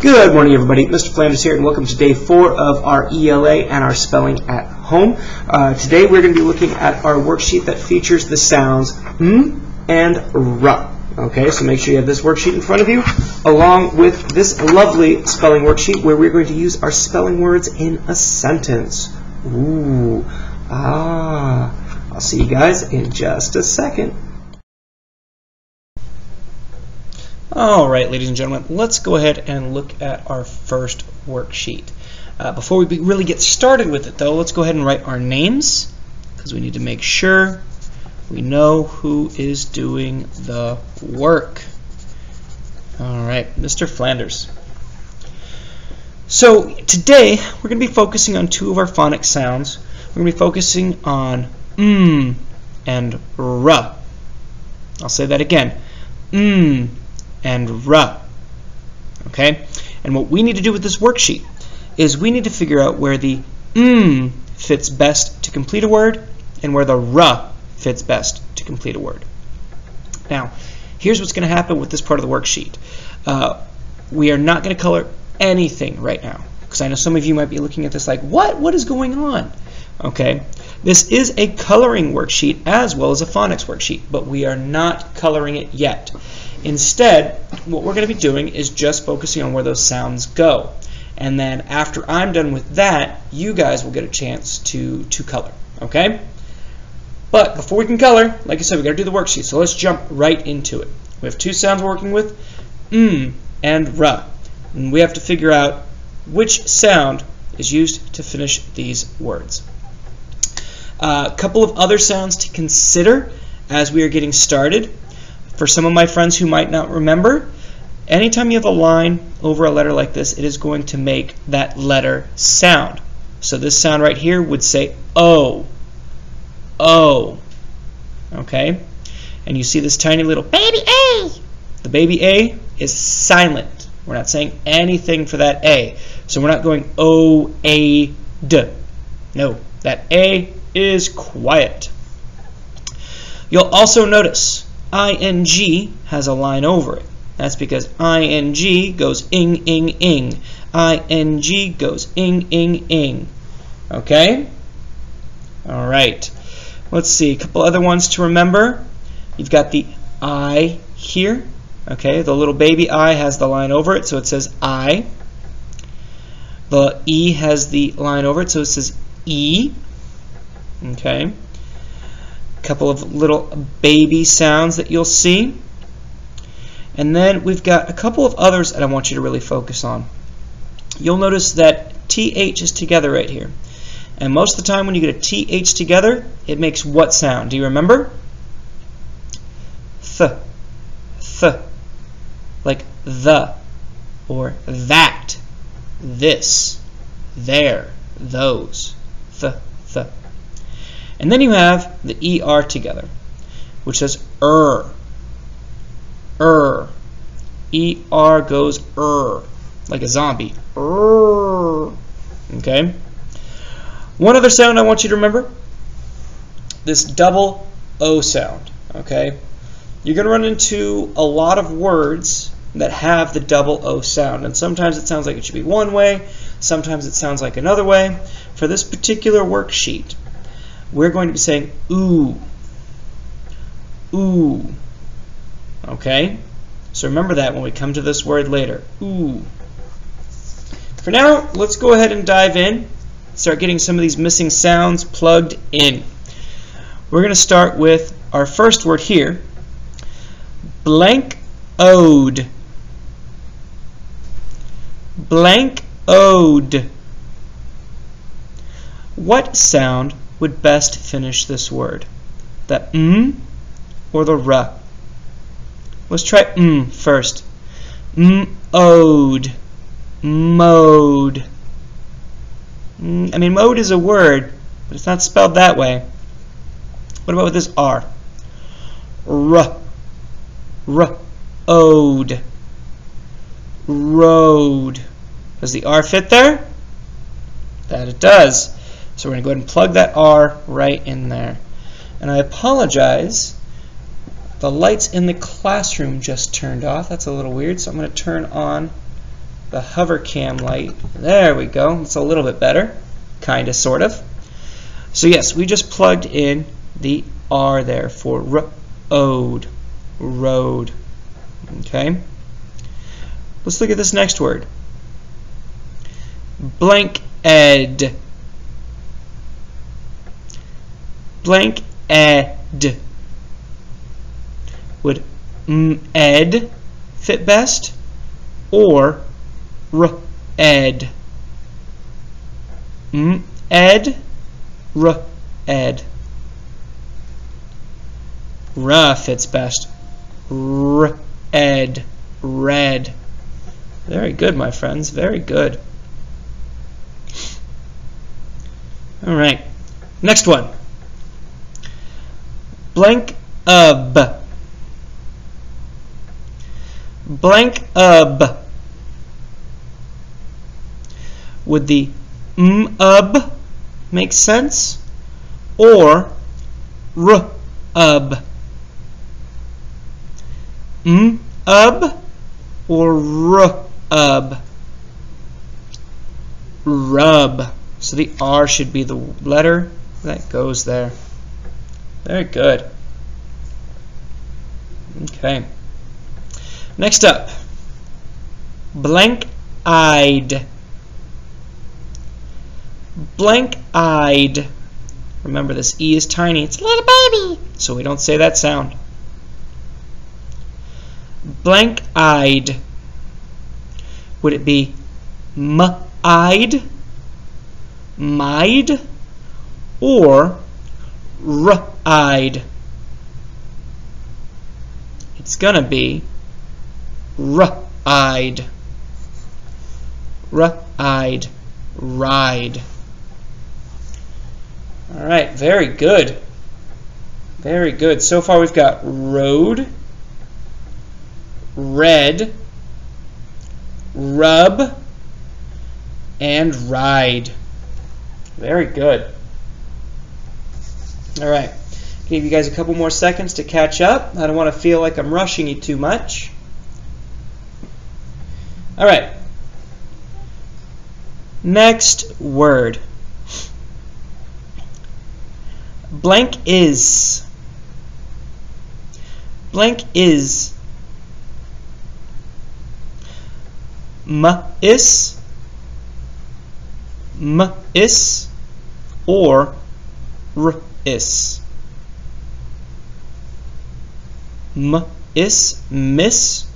Good morning, everybody. Mr. Flanders here, and welcome to day four of our ELA and our spelling at home. Uh, today, we're going to be looking at our worksheet that features the sounds m and r. Okay, so make sure you have this worksheet in front of you, along with this lovely spelling worksheet where we're going to use our spelling words in a sentence. Ooh, ah. I'll see you guys in just a second. All right, ladies and gentlemen, let's go ahead and look at our first worksheet. Uh, before we really get started with it, though, let's go ahead and write our names because we need to make sure we know who is doing the work. All right, Mr. Flanders. So today we're going to be focusing on two of our phonic sounds. We're going to be focusing on mm and r. I'll say that again. Mm and r. Okay? And what we need to do with this worksheet is we need to figure out where the mm fits best to complete a word and where the r fits best to complete a word. Now, here's what's going to happen with this part of the worksheet. Uh, we are not going to color anything right now because I know some of you might be looking at this like, what? What is going on? Okay, this is a coloring worksheet as well as a phonics worksheet, but we are not coloring it yet. Instead, what we're going to be doing is just focusing on where those sounds go. And then after I'm done with that, you guys will get a chance to, to color, okay? But before we can color, like I said, we got to do the worksheet. So let's jump right into it. We have two sounds we're working with, mm and ra. And we have to figure out which sound is used to finish these words. A uh, couple of other sounds to consider as we are getting started. For some of my friends who might not remember, anytime you have a line over a letter like this, it is going to make that letter sound. So this sound right here would say O. O. Okay? And you see this tiny little baby A. The baby A is silent. We're not saying anything for that A. So we're not going O, A, D. No, that A is quiet. You'll also notice ing has a line over it. That's because ing goes ing, ing, ing. ing goes ing, ing, ing. Okay? All right. Let's see. A couple other ones to remember. You've got the I here. Okay, the little baby I has the line over it, so it says I. The E has the line over it, so it says E. Okay a couple of little baby sounds that you'll see. And then we've got a couple of others that I want you to really focus on. You'll notice that TH is together right here. And most of the time when you get a TH together, it makes what sound? Do you remember? Th. Th. Like the. Or that. This. There. Those. Th. Th. And then you have the ER together, which says er. Er. ER goes er, like a zombie. Er. Okay? One other sound I want you to remember this double O sound. Okay? You're going to run into a lot of words that have the double O sound. And sometimes it sounds like it should be one way, sometimes it sounds like another way. For this particular worksheet, we're going to be saying ooh. Ooh. Okay? So remember that when we come to this word later. Ooh. For now, let's go ahead and dive in. Start getting some of these missing sounds plugged in. We're going to start with our first word here. Blank ode. Blank ode. What sound would best finish this word? The m or the r? Let's try m first. M ode. Mode. Mm, I mean, mode is a word, but it's not spelled that way. What about with this R? R. R. Ode. Road. Does the R fit there? That it does. So we're going to go ahead and plug that R right in there. And I apologize. The lights in the classroom just turned off. That's a little weird. So I'm going to turn on the hover cam light. There we go. It's a little bit better. Kind of, sort of. So yes, we just plugged in the R there for road. Road. Okay. Let's look at this next word. Blank ed. Blank ed. Would ed fit best or r ed? M ed r ed. R fits best. R ed red. Very good, my friends. Very good. All right. Next one. Blank ub. Blank ub. Would the m ub make sense? Or r ub? M ub or r ub? Rub. So the R should be the letter that goes there. Very good. Okay. Next up, blank-eyed. Blank-eyed. Remember, this E is tiny. It's a little baby, so we don't say that sound. Blank-eyed. Would it be m-eyed? Mide? Or r-eyed? It's gonna be r-eyed. R-eyed. Ride. All right, very good. Very good. So far we've got road, red, rub, and ride. Very good. All right. Give you guys a couple more seconds to catch up. I don't want to feel like I'm rushing you too much. All right. Next word. Blank is. Blank is. M is. M is. Or r is. M is miss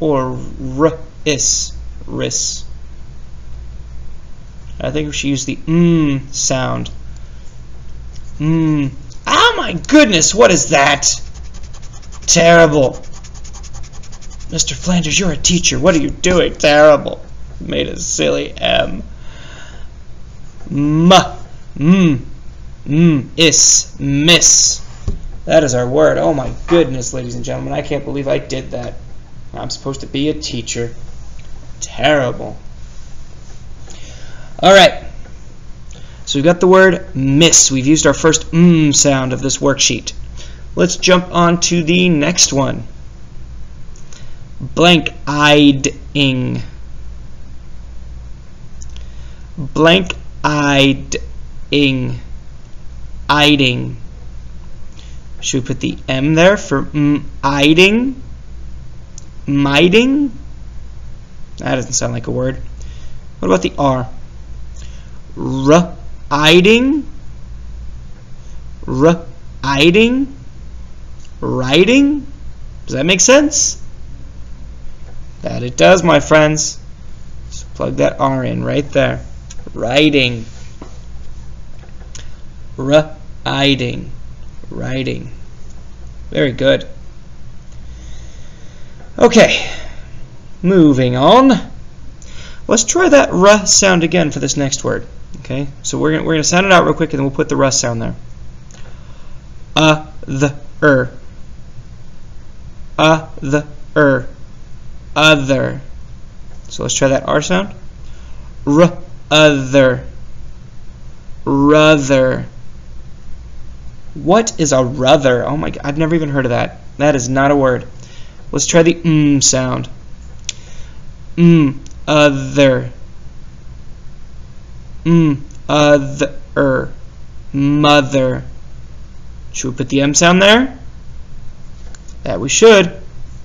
or r is ris. I think we should use the mm sound. Mm. Oh my goodness, what is that? Terrible. Mr. Flanders, you're a teacher. What are you doing? Terrible. Made a silly M. M. Mm. Mm. Is. Miss. That is our word. Oh my goodness, ladies and gentlemen. I can't believe I did that. I'm supposed to be a teacher. Terrible. All right. So we've got the word miss. We've used our first mm sound of this worksheet. Let's jump on to the next one. Blank-eyed-ing. Blank-eyed-ing. Iding. Should we put the M there for iding? Miting? That doesn't sound like a word. What about the R? R iding? R iding? Writing? Does that make sense? That it does, my friends. So plug that R in right there. Writing. R iding. Writing. Very good. Okay, moving on. Let's try that r sound again for this next word. Okay, so we're gonna we're gonna sound it out real quick, and then we'll put the r sound there. Uh, the er. Uh, the er. Other. So let's try that r sound. R, other. Rather. What is a ruther? Oh my god, I've never even heard of that. That is not a word. Let's try the mm sound. Mm, other. Mm, other. Mother. Should we put the M sound there? That we should.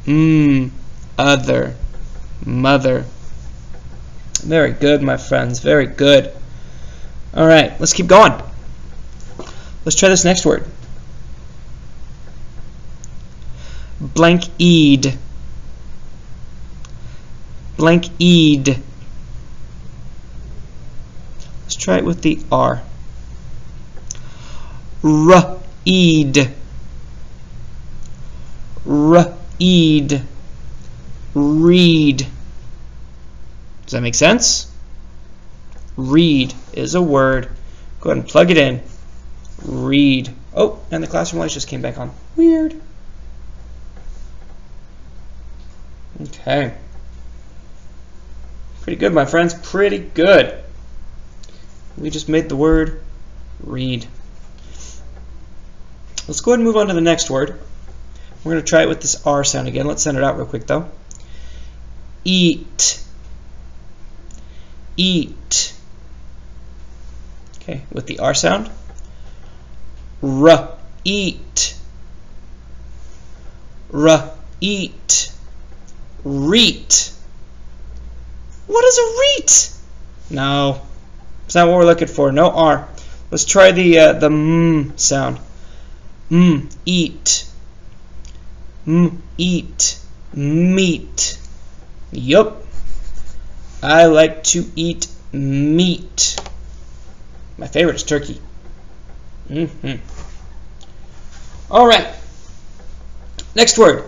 Mm, other. Mother. Very good my friends. Very good. Alright let's keep going let's try this next word. Blank eed blank eed let's try it with the R. R-eed r-eed read. Does that make sense? Read is a word. Go ahead and plug it in read oh and the classroom lights just came back on weird Okay. Pretty good, my friends. Pretty good. We just made the word read. Let's go ahead and move on to the next word. We're going to try it with this R sound again. Let's send it out real quick, though. Eat. Eat. Okay, with the R sound. R. Eat. R. Eat. Reet. What is a reet? No, it's not what we're looking for. No R. Let's try the uh, the m sound. M eat. M eat meat. Yup. I like to eat meat. My favorite is turkey. Mm hmm All right. Next word.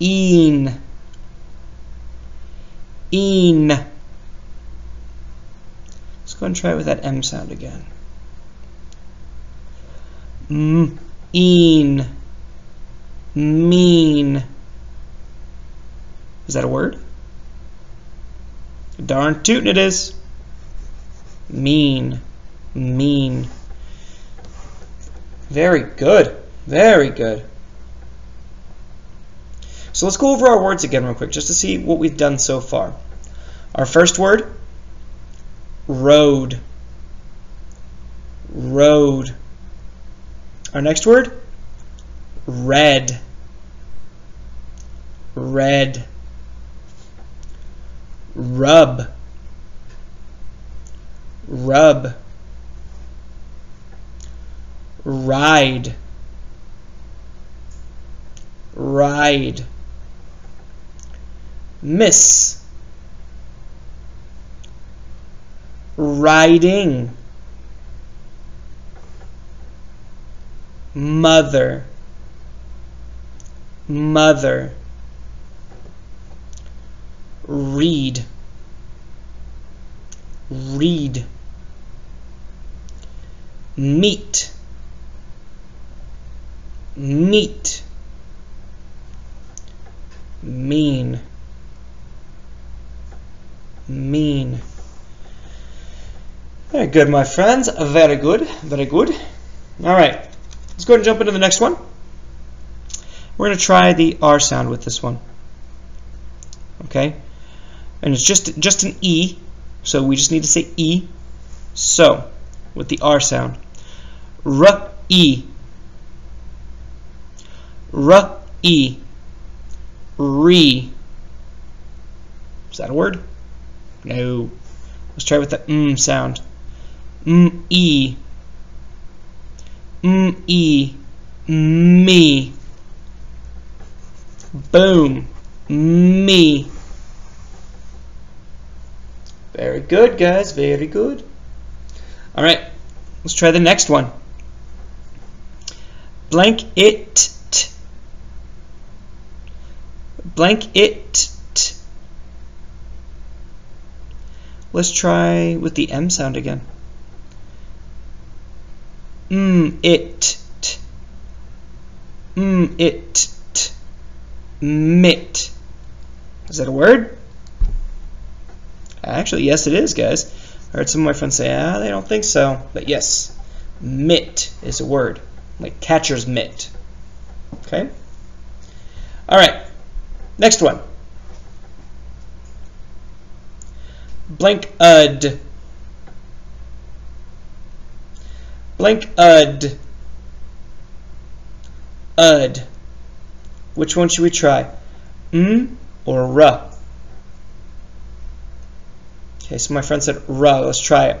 Een. Een. Let's go and try it with that M sound again. M een. Mean. Is that a word? Darn tootin' it is. Mean mean very good very good so let's go over our words again real quick just to see what we've done so far. Our first word, road. Road. Our next word, red. Red. Rub. Rub. Ride. Ride. Miss. Riding. Mother. Mother. Read read meet meet mean mean. Very good, my friends. Very good. Very good. All right. Let's go and jump into the next one. We're going to try the R sound with this one. Okay? And it's just just an E, so we just need to say E. So, with the R sound. R E. R E. Re. Is that a word? No. Let's try with the mm sound. Mm e. Mm e. Me. Boom. Me. Very good, guys. Very good. All right. Let's try the next one. Blank it. Blank it. Let's try with the M sound again. Mm, it. Mm, it. Mit. Is that a word? Actually, yes, it is, guys. I heard some of my friends say, ah, they don't think so. But yes, mitt is a word, like catcher's mitt. Okay? All right, next one. Blank ud. Blank ud. Ud. Which one should we try? M or R? Okay, so my friend said R. Let's try it.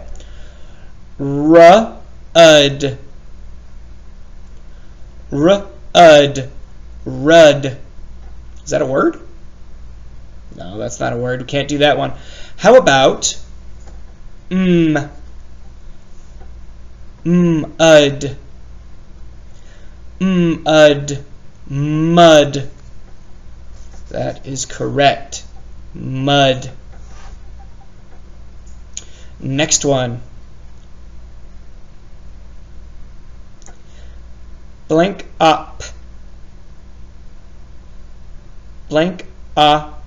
R ud. R ud. Rud. Is that a word? No, that's not a word. We can't do that one. How about mm? Mm, ud. Mm, ud. Mud. That is correct. Mud. Next one. Blank up. Blank up.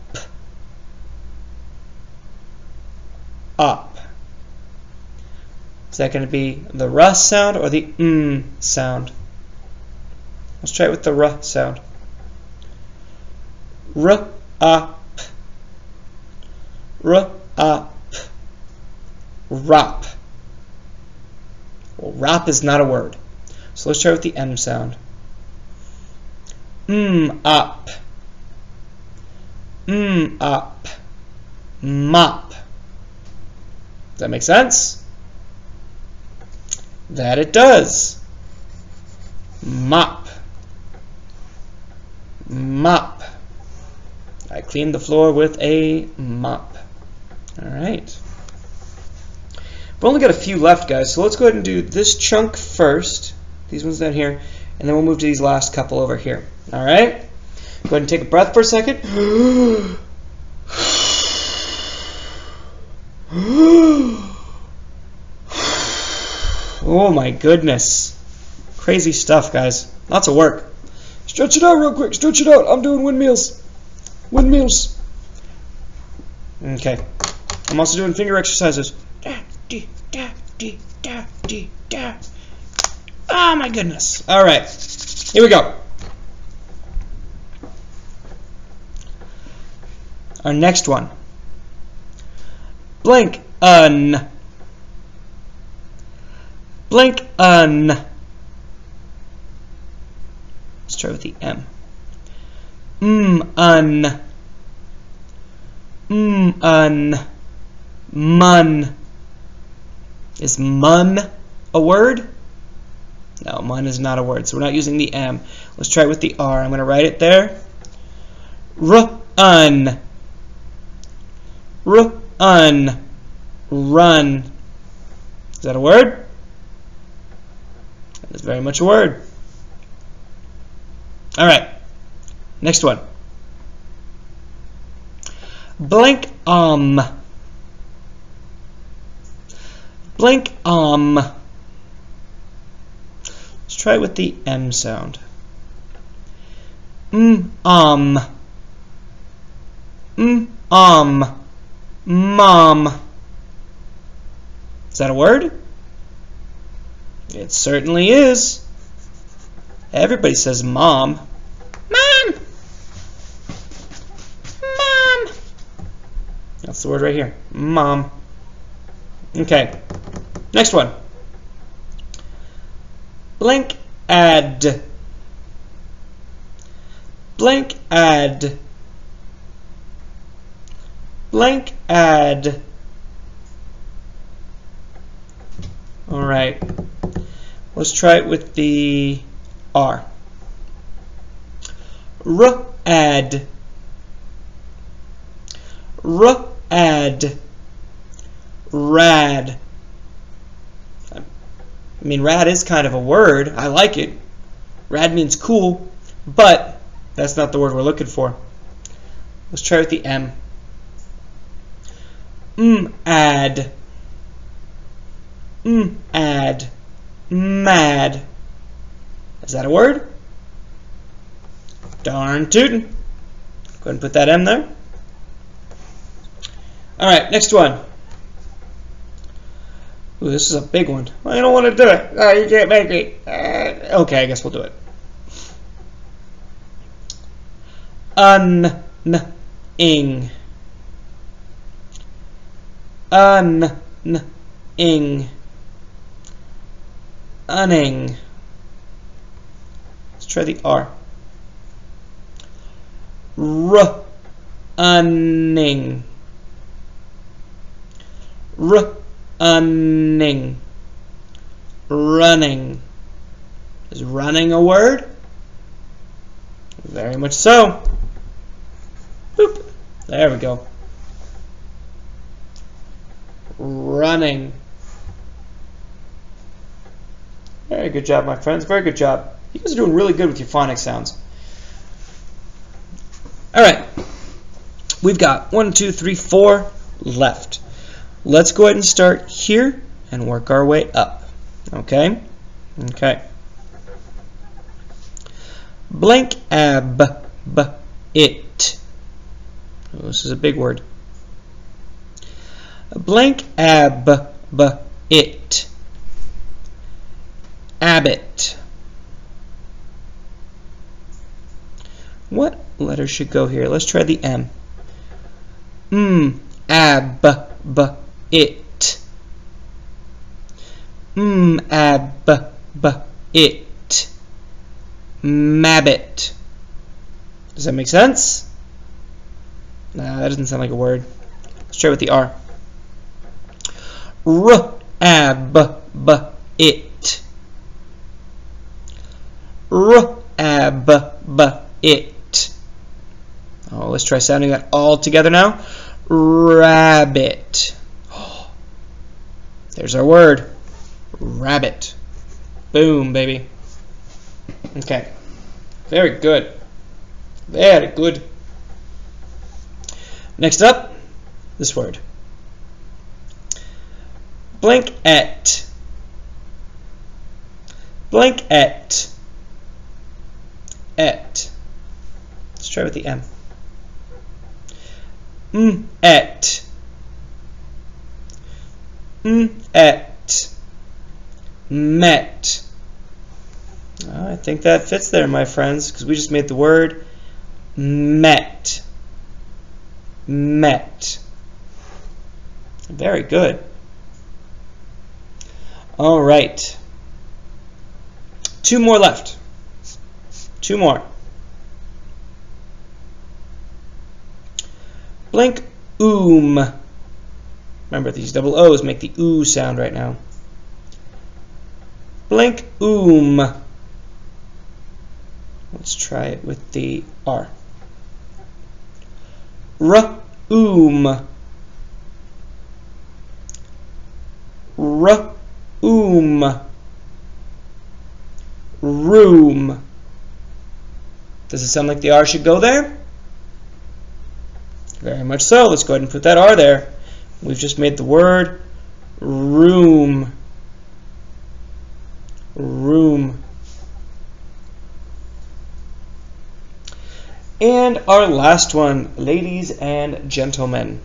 Up. Is that going to be the r sound or the m sound? Let's try it with the r sound. R up. R up. Rop. Well, rop is not a word. So let's try with the M sound. Mm up. Mm up. Mop. Does that make sense? That it does. Mop. Mop. I cleaned the floor with a mop. All right. We've only got a few left, guys, so let's go ahead and do this chunk first, these ones down here, and then we'll move to these last couple over here. All right? Go ahead and take a breath for a second. oh my goodness. Crazy stuff, guys. Lots of work. Stretch it out real quick. Stretch it out. I'm doing windmills. Windmills. Okay. I'm also doing finger exercises. da da da da da da Oh my goodness. All right. Here we go. Our next one. Blank un. Blank un. Let's try with the M. Mm un. Mm un. Mun. Is mun a word? No, mun is not a word, so we're not using the M. Let's try it with the R. I'm going to write it there. R-un. R-un. Run. Is that a word? That is very much a word. All right. Next one. Blank um blank um. Let's try it with the M sound. Mm, um. Mm, um. Mom. Is that a word? It certainly is. Everybody says mom. Mom! Mom! That's the word right here. Mom. Okay. Next one. Blank ad. Blank ad. Blank ad. All right. Let's try it with the R. R ad. R ad rad. I mean, rad is kind of a word. I like it. Rad means cool, but that's not the word we're looking for. Let's try with the M. Mm, ad Mm, add. Mad. Is that a word? Darn tootin'. Go ahead and put that M there. All right, next one. Ooh, this is a big one. I don't want to do it. Oh, you can't make me. Uh, okay, I guess we'll do it. Un ing. Un, ing, unning. Let's try the R. R, unning, r, unning, running. Is running a word? Very much so. Boop. There we go. Running. Very good job, my friends. Very good job. You guys are doing really good with your phonics sounds. All right. We've got one, two, three, four left. Let's go ahead and start here and work our way up. Okay? Okay. Blank ab b it. Oh, this is a big word. Blank ab b it. Abbott. What letter should go here? Let's try the M. Mm, ab b it. Mm, ab b it. Mabbit. Does that make sense? Nah, that doesn't sound like a word. Let's try with the R. R ab b it. R ab b it. Oh, let's try sounding that all together now. Rabbit. There's our word. Rabbit. Boom, baby. Okay. Very good. Very good. Next up, this word. Blank at. Blank at. At. Let's try with the M. Mm, at. Mm, at. Met. I think that fits there, my friends, because we just made the word met. Met. Very good. All right. Two more left. Two more. Blank oom. Remember, these double O's make the oo sound right now. Blank oom. Let's try it with the R. R-oom. R-oom. Room. Does it sound like the R should go there? Very much so. Let's go ahead and put that R there. We've just made the word room. Room. And our last one, ladies and gentlemen.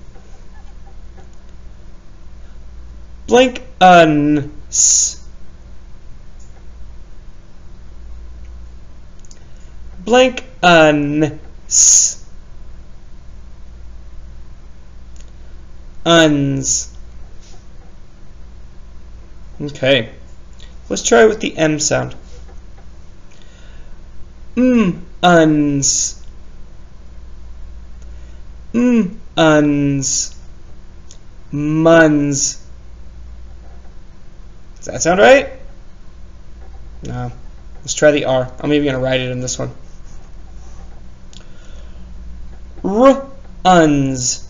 Blank uns. Blank uns. Uns. Okay. Let's try with the M sound. Mm, uns. Mm, uns. Muns. Does that sound right? No. Let's try the R. I'm even going to write it in this one. Runs.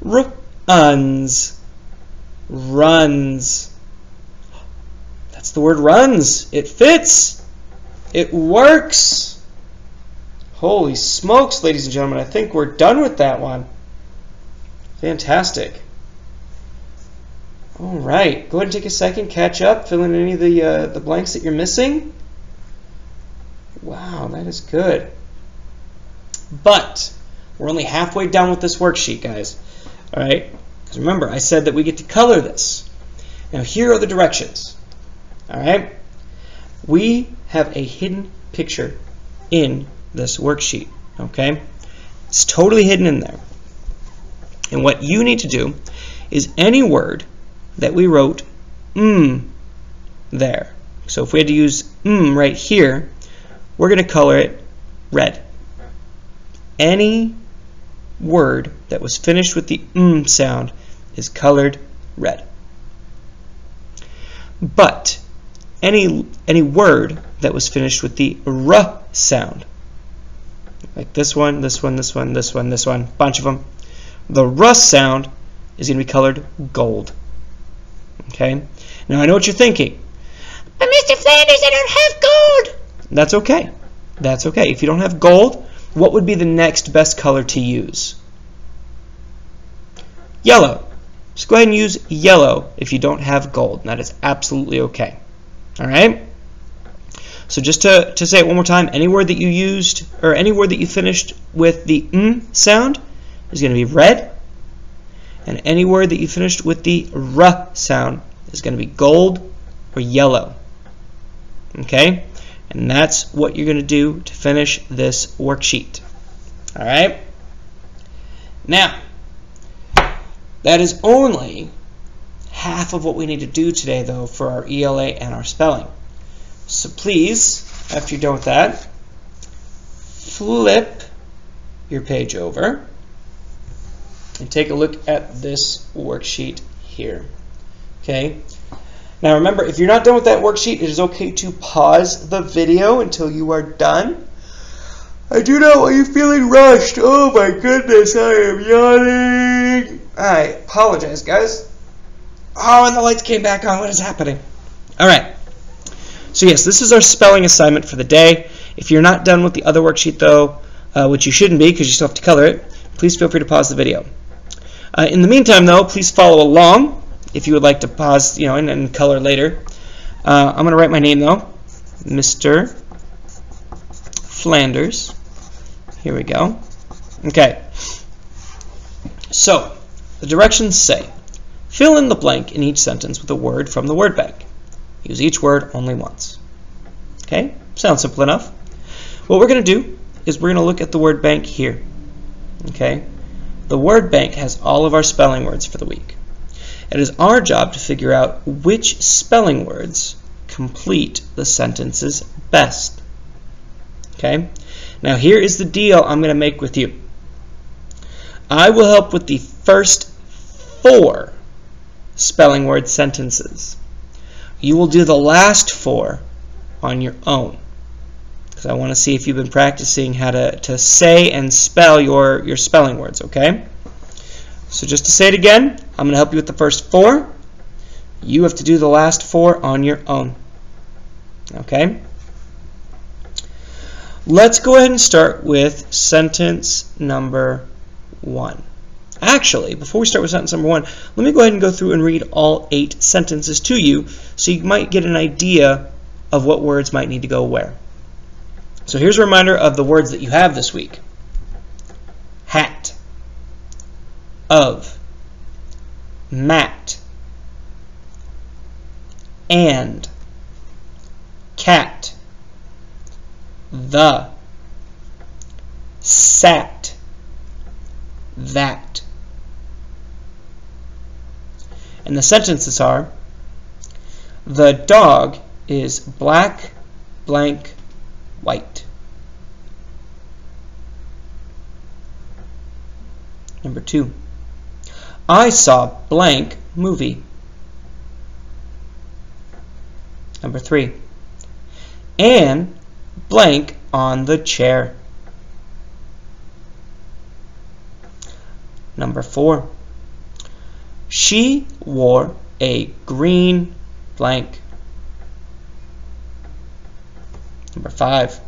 Runs. Runs. That's the word runs. It fits. It works. Holy smokes, ladies and gentlemen, I think we're done with that one. Fantastic. All right, go ahead and take a second, catch up, fill in any of the, uh, the blanks that you're missing. Wow, that is good. But we're only halfway done with this worksheet, guys. All right, because remember, I said that we get to color this. Now, here are the directions. All right, we have a hidden picture in this worksheet. Okay, it's totally hidden in there. And what you need to do is any word that we wrote mm there. So if we had to use mm right here, we're going to color it red. Any word that was finished with the mm sound is colored red. But any any word that was finished with the r sound, like this one, this one, this one, this one, this one, bunch of them, the r sound is going to be colored gold. Okay? Now I know what you're thinking. But Mr. Flanders, I don't have gold. That's okay. That's okay. If you don't have gold, what would be the next best color to use? Yellow. Just go ahead and use yellow if you don't have gold. That is absolutely okay. All right? So just to, to say it one more time, any word that you used, or any word that you finished with the m sound is going to be red. And any word that you finished with the r sound is going to be gold or yellow. Okay? And that's what you're going to do to finish this worksheet. All right? Now, that is only half of what we need to do today, though, for our ELA and our spelling. So please, after you're done with that, flip your page over and take a look at this worksheet here. Okay. Now remember, if you're not done with that worksheet, it is okay to pause the video until you are done. I do not want you feeling rushed? Oh my goodness, I am yawning. I apologize, guys. Oh, and the lights came back on. What is happening? All right. So yes, this is our spelling assignment for the day. If you're not done with the other worksheet, though, uh, which you shouldn't be because you still have to color it, please feel free to pause the video. Uh, in the meantime, though, please follow along if you would like to pause, you know, and, and color later. Uh, I'm going to write my name, though. Mr. Flanders. Here we go. Okay. So, the directions say, fill in the blank in each sentence with a word from the word bank. Use each word only once. Okay? Sounds simple enough. What we're going to do is we're going to look at the word bank here. Okay? The word bank has all of our spelling words for the week. It is our job to figure out which spelling words complete the sentences best. Okay? Now here is the deal I'm going to make with you. I will help with the first four spelling word sentences. You will do the last four on your own because I want to see if you've been practicing how to, to say and spell your, your spelling words, okay? So just to say it again, I'm going to help you with the first four. You have to do the last four on your own, okay? Let's go ahead and start with sentence number one. Actually, before we start with sentence number one, let me go ahead and go through and read all eight sentences to you so you might get an idea of what words might need to go where. So here's a reminder of the words that you have this week. Hat, of, mat, and, cat, the, sat, that. And the sentences are The dog is black, blank, white. Number two. I saw blank movie. Number three. Anne blank on the chair. Number four. She wore a green blank. Number five.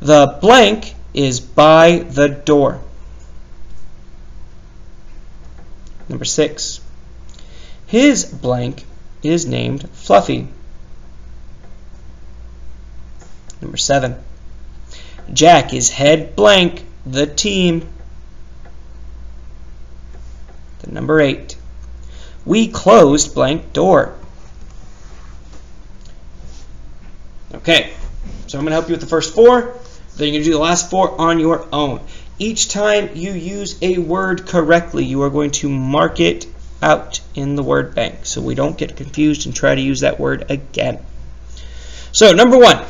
The blank is by the door. Number six. His blank is named Fluffy. Number seven. Jack is head blank the team. The number eight. We closed blank door. Okay, so I'm going to help you with the first four. Then you're going to do the last four on your own. each time you use a word correctly, you are going to mark it out in the word bank so we don't get confused and try to use that word again. So, number one,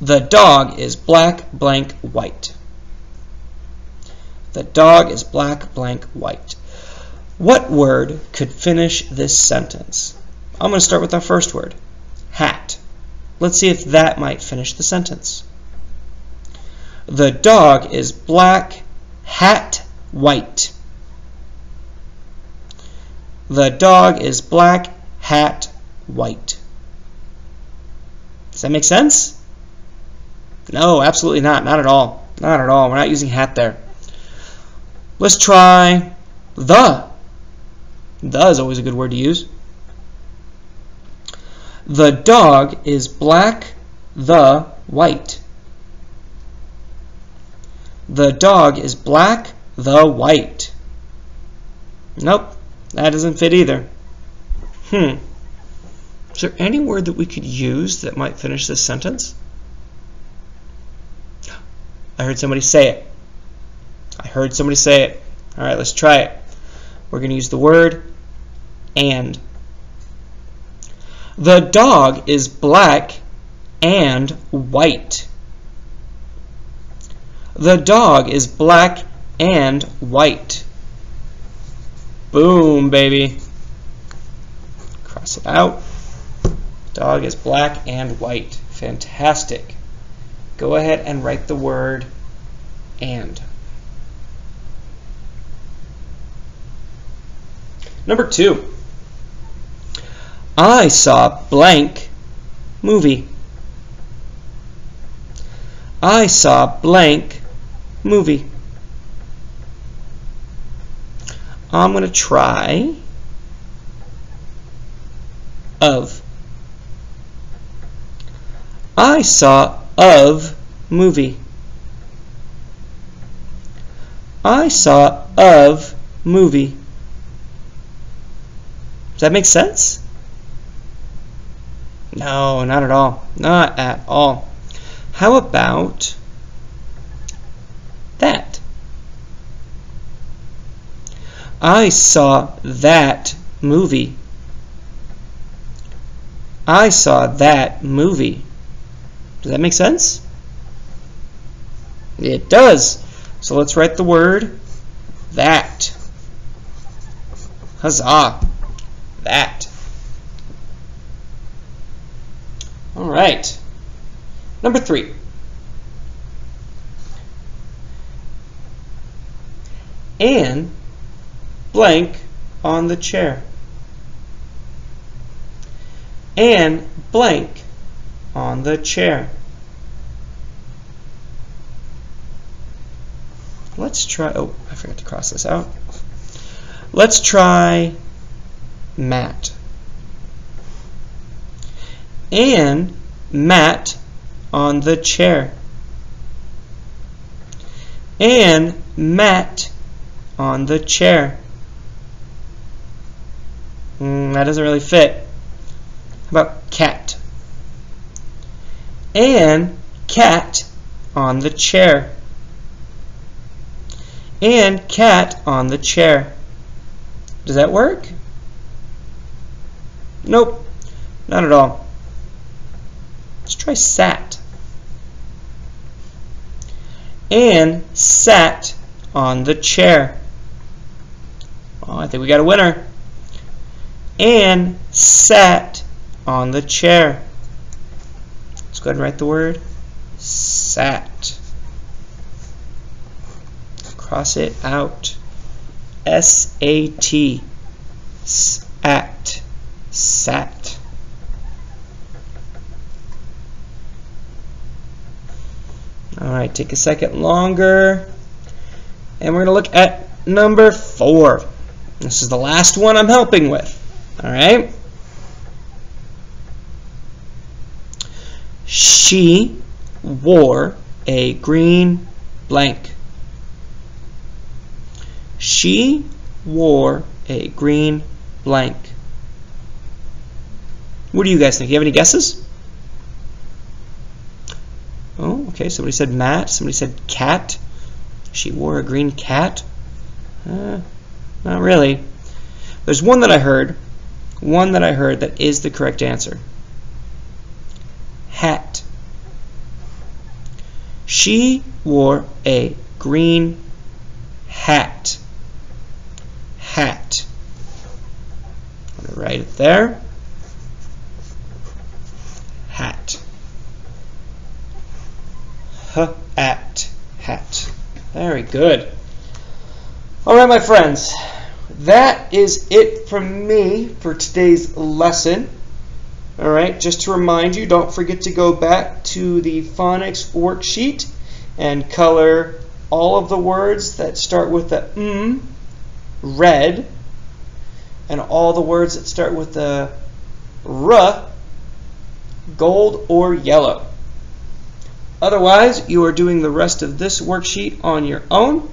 the dog is black, blank, white. The dog is black, blank, white. What word could finish this sentence? I'm going to start with our first word, hat. Let's see if that might finish the sentence. The dog is black, hat, white. The dog is black, hat, white. Does that make sense? No, absolutely not. Not at all. Not at all. We're not using hat there. Let's try the. The is always a good word to use. The dog is black, the white. The dog is black, the white. Nope, that doesn't fit either. Hmm. Is there any word that we could use that might finish this sentence? I heard somebody say it. I heard somebody say it. All right, let's try it. We're going to use the word and. The dog is black and white. The dog is black and white. Boom, baby. Cross it out. Dog is black and white. Fantastic. Go ahead and write the word and. Number two. I saw blank movie. I saw blank movie. I'm going to try of. I saw of movie. I saw of movie. Does that make sense? No, not at all. Not at all. How about that? I saw that movie. I saw that movie. Does that make sense? It does. So let's write the word that. Huzzah. That. Right. Number three. Anne blank on the chair. Anne blank on the chair. Let's try, oh, I forgot to cross this out. Let's try mat. Anne mat on the chair. Anne mat on the chair. Mm, that doesn't really fit. How about cat? Anne cat on the chair. Anne cat on the chair. Does that work? Nope, not at all. Try sat. Anne sat on the chair. Oh, I think we got a winner. Anne sat on the chair. Let's go ahead and write the word sat. Cross it out. S-A-T. Sat. Sat. All right, take a second longer. And we're going to look at number four. This is the last one I'm helping with. All right? She wore a green blank. She wore a green blank. What do you guys think? Do you have any guesses? Oh, okay. Somebody said mat. Somebody said cat. She wore a green cat? Uh, not really. There's one that I heard, one that I heard that is the correct answer. Hat. She wore a green hat. Hat. I'm going to write it there. Hat. H at hat. Very good. All right, my friends. That is it from me for today's lesson. All right, just to remind you, don't forget to go back to the phonics worksheet and color all of the words that start with the mm red and all the words that start with the r gold or yellow. Otherwise, you are doing the rest of this worksheet on your own.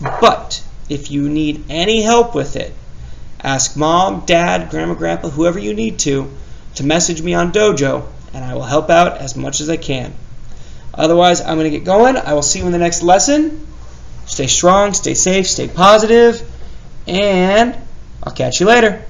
But if you need any help with it, ask mom, dad, grandma, grandpa, whoever you need to, to message me on Dojo, and I will help out as much as I can. Otherwise, I'm going to get going. I will see you in the next lesson. Stay strong, stay safe, stay positive, and I'll catch you later.